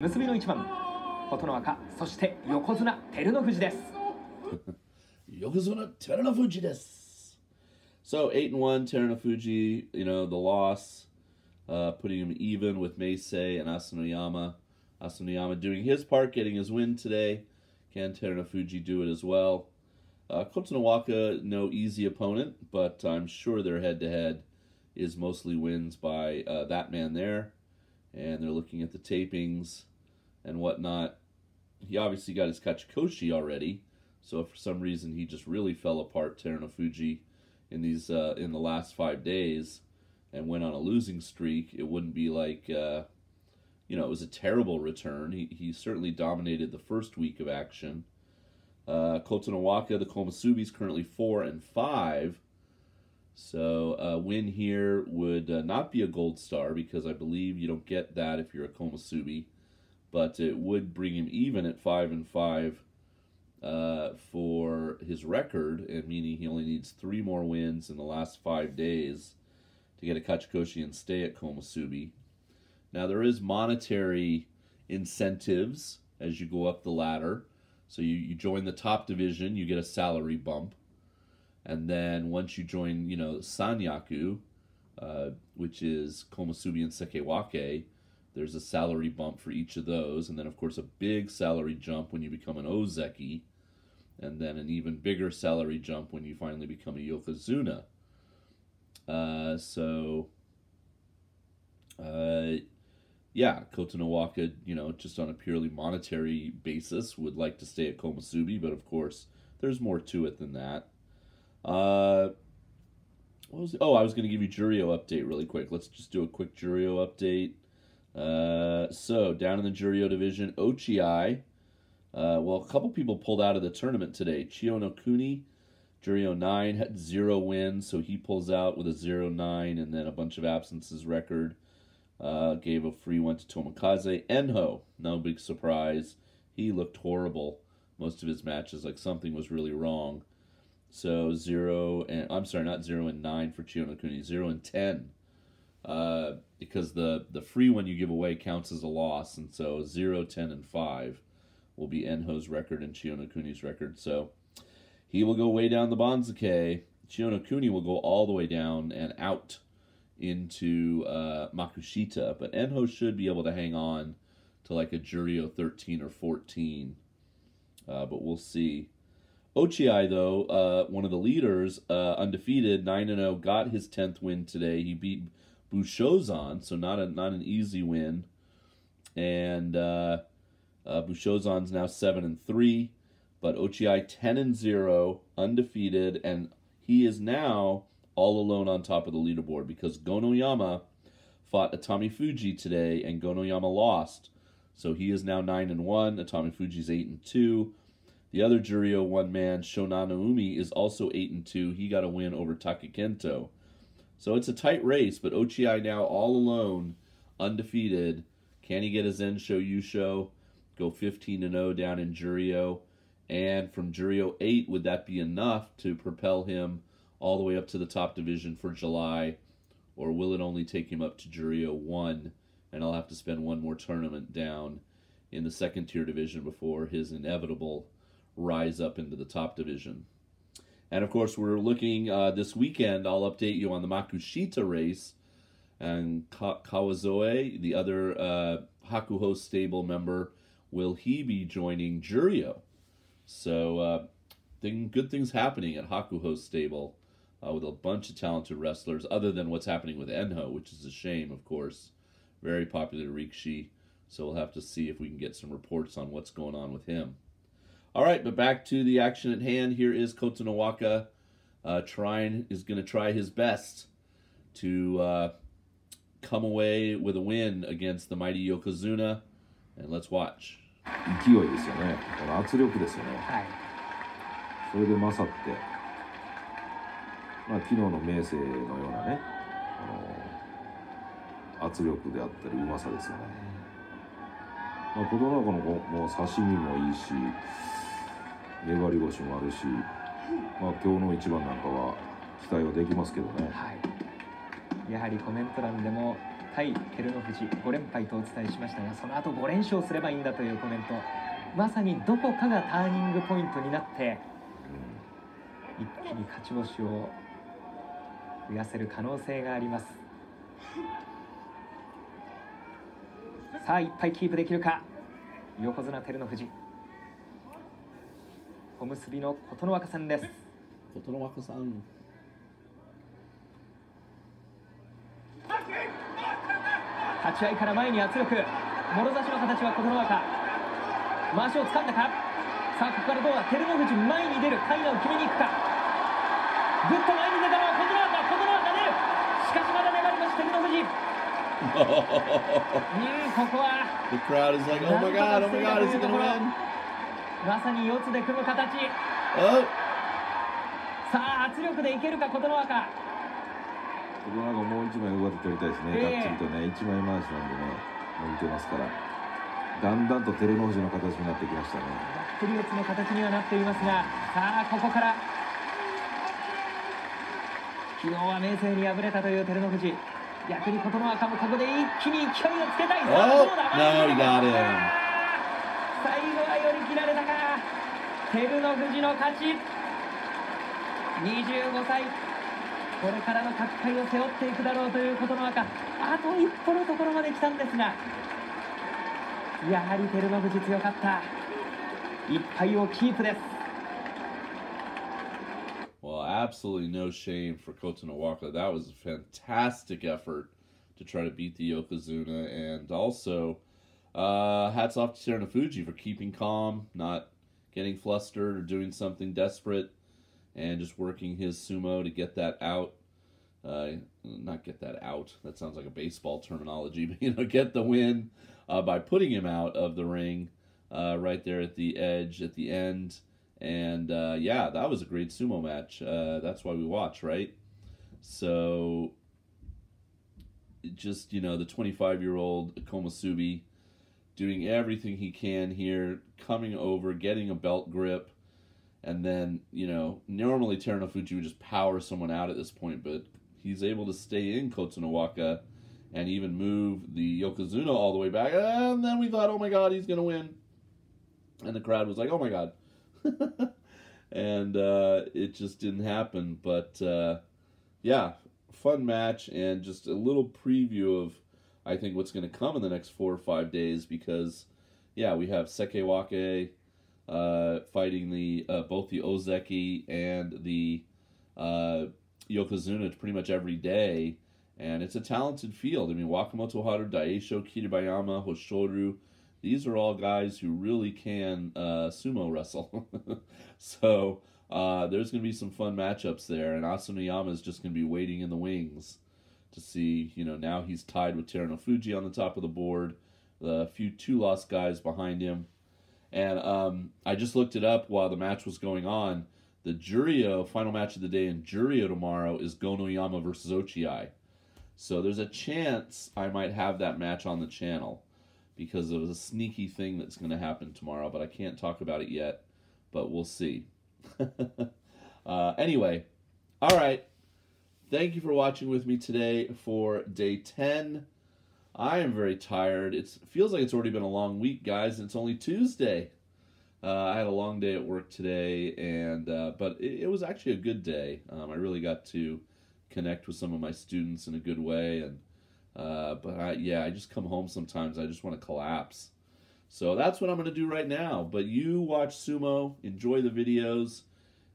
結びの一番琴ノ若そして横綱照ノ富士です So eight and one Terunofuji, you know the loss, uh, putting him even with Meisei and Asanoyama. Asanoyama doing his part, getting his win today. Can Terunofuji do it as well? Uh, Kotonowaka, no easy opponent, but I'm sure their head-to-head -head is mostly wins by uh, that man there. And they're looking at the tapings and whatnot. He obviously got his Kachikoshi already, so if for some reason he just really fell apart, Terunofuji, in these uh, in the last five days, and went on a losing streak, it wouldn't be like, uh, you know, it was a terrible return. He he certainly dominated the first week of action. Uh, Kotonowaka, the Komusubi is currently four and five. So a win here would uh, not be a gold star because I believe you don't get that if you're a Komusubi, but it would bring him even at five and five uh, for his record, and meaning he only needs three more wins in the last five days to get a Kachikoshi and stay at Komusubi. Now there is monetary incentives as you go up the ladder. So you, you join the top division, you get a salary bump. And then once you join, you know, Sanyaku, uh, which is Komusubi and Sekiwake, there's a salary bump for each of those. And then, of course, a big salary jump when you become an Ozeki. And then an even bigger salary jump when you finally become a Yokozuna. Uh, so, uh, yeah, Kotonowaka, you know, just on a purely monetary basis, would like to stay at Komusubi, but of course, there's more to it than that. Uh, what was it? Oh, I was going to give you Juryo update really quick. Let's just do a quick Juryo update. Uh, so, down in the Juryo division, Ochiai. Uh, well, a couple people pulled out of the tournament today. Chio Kuni, Juryo 9, had zero wins, so he pulls out with a 0 9 and then a bunch of absences record. Uh, gave a free one to Tomokaze. Enho, no big surprise. He looked horrible most of his matches, like something was really wrong. So zero and I'm sorry, not zero and nine for Chiyonokuni, zero and ten. Uh, because the the free one you give away counts as a loss, and so 0, 10, and five will be Enho's record and Chiyonokuni's record. So he will go way down the Banzuke. Chiyonokuni will go all the way down and out into uh, Makushita, but Enho should be able to hang on to like a Juryo 13 or 14. Uh, but we'll see. Ochiai, though, uh, one of the leaders, uh, undefeated, 9 0, got his 10th win today. He beat Bushozan, so not a not an easy win. And uh, uh, now 7 and 3, but Ochiai 10 and 0, undefeated, and he is now all alone on top of the leaderboard because Gonoyama fought Atami Fuji today, and Gonoyama lost. So he is now 9 and 1. Atami Fuji's 8 and 2. The other Juryo one man, Shonannoumi, is also 8 and 2. He got a win over Takakento. So it's a tight race, but Ochiai now all alone, undefeated. Can he get a Zensho Yusho? Go 15 and 0 down in Juryo. And from Juryo 8, would that be enough to propel him all the way up to the top division for July? Or will it only take him up to Juryo 1? And I'll have to spend one more tournament down in the second tier division before his inevitable rise up into the top division. And of course, we're looking uh, this weekend. I'll update you on the Makushita race. And Ka- Kawazoe, the other uh, Hakuho stable member, will he be joining Juryo? So, uh, thing, good things happening at Hakuho stable uh, with a bunch of talented wrestlers, other than what's happening with Enho, which is a shame, of course. Very popular Rikishi. So, we'll have to see if we can get some reports on what's going on with him. All right, but back to the action at hand. Here is Kotonowaka uh, trying is going to try his best to uh, come away with a win against the mighty Yokozuna, and let's watch. 勢いですよね。この圧力ですよね。はい。それで勝って、まあ昨日の明生のようなね、あの圧力であったりうまさですよね。まあ、琴ノ若のもう刺身もいいし。粘り腰もあるし、まあ、今日の一番なんかは期待はできますけどね。はい。やはりコメント欄でも対照ノ富士5連敗とお伝えしましたがその後5連勝すればいいんだというコメント。まさにどこかがターニングポイントになって一気に勝ち星を増やせる可能性があります。さあいっぱいキープできるか。横綱照ノ富士小結の琴ノ若戦です。琴ノ若さん。立ち合いから前に圧力。もろ差しの形は琴ノ若。まわしを掴んだか。さあここからどうだ。照ノ富士前に出る。カイナを決めに行くか。ぐっと前に出たのは琴ノ若。琴ノ若出る。しかしまだ粘ります。照ノ富士。うんここは。The crowd is like, oh my god, oh my god, is he gonna win? まさに四つで組む形。Oh, さあ圧力でいけるか琴ノ若。このなんかもう一枚上手取りたいですね、ええ。がっちりとね一枚回しなんでね伸びてますから。だんだんと照ノ富士の形になってきましたね。プリオツの形にはなっていますが。さあここから。昨日は明生に敗れたという照ノ富士。逆に琴ノ若もここで一気に勢いをつけたい。さあ oh, どうだ？寄り切られたか照ノ富士の勝ち25歳これからの角界を背負っていくだろうという琴ノ若あと一歩のところまで来たんですがやはり照ノ富士強かった一敗をキープです Well, absolutely no shame for Kotonowaka. That was a fantastic effort to try to beat the Yokozuna. And also, uh, hats off to Terunofuji for keeping calm, not getting flustered or doing something desperate, and just working his sumo to get that out. Uh, not get that out. That sounds like a baseball terminology, but you know, get the win uh, by putting him out of the ring uh, right there at the edge at the end. And uh, yeah, that was a great sumo match. Uh, that's why we watch, right? So, just you know, the 25 year old Komusubi doing everything he can here, coming over, getting a belt grip, and then you know, normally Terunofuji would just power someone out at this point, but he's able to stay in Kotonowaka and even move the Yokozuna all the way back. And then we thought, oh my god, he's gonna win. And the crowd was like, oh my god. and uh, it just didn't happen. But uh, yeah, fun match and just a little preview of I think what's going to come in the next four or five days because yeah, we have Sekiwake uh, fighting the uh, both the Ozeki and the uh, Yokozuna pretty much every day. And it's a talented field. I mean, Wakamoto Haru, Daieisho, Kiribayama, Hoshoryu, these are all guys who really can uh, sumo wrestle. so uh, there's going to be some fun matchups there, and Asanoyama is just going to be waiting in the wings to see. You know, now he's tied with Terunofuji on the top of the board, the few two lost guys behind him, and um, I just looked it up while the match was going on. The Juryo final match of the day in Juryo tomorrow is Gonoyama versus Ochiai. So there's a chance I might have that match on the channel because of a sneaky thing that's going to happen tomorrow, but I can't talk about it yet, but we'll see. uh, anyway, all right. Thank you for watching with me today for day 10. I am very tired. It feels like it's already been a long week, guys, and it's only Tuesday. Uh, I had a long day at work today, and uh, but it, it, was actually a good day. Um, I really got to connect with some of my students in a good way, and uh, but I, yeah, I just come home sometimes. I just want to collapse. So that's what I'm going to do right now. But you watch sumo, enjoy the videos,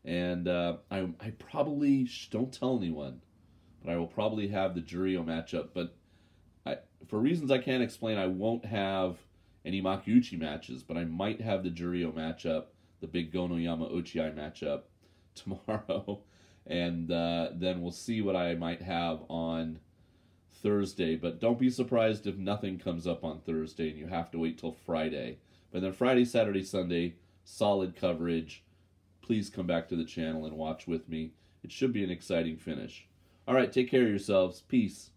and uh, I, I probably sh- don't tell anyone, but I will probably have the Juryo matchup. But I, for reasons I can't explain, I won't have any Makuuchi matches, but I might have the Juryo matchup, the big Gono Gonoyama Ochiai matchup tomorrow, and uh, then we'll see what I might have on Thursday, but don't be surprised if nothing comes up on Thursday and you have to wait till Friday. But then Friday, Saturday, Sunday, solid coverage. Please come back to the channel and watch with me. It should be an exciting finish. All right, take care of yourselves. Peace.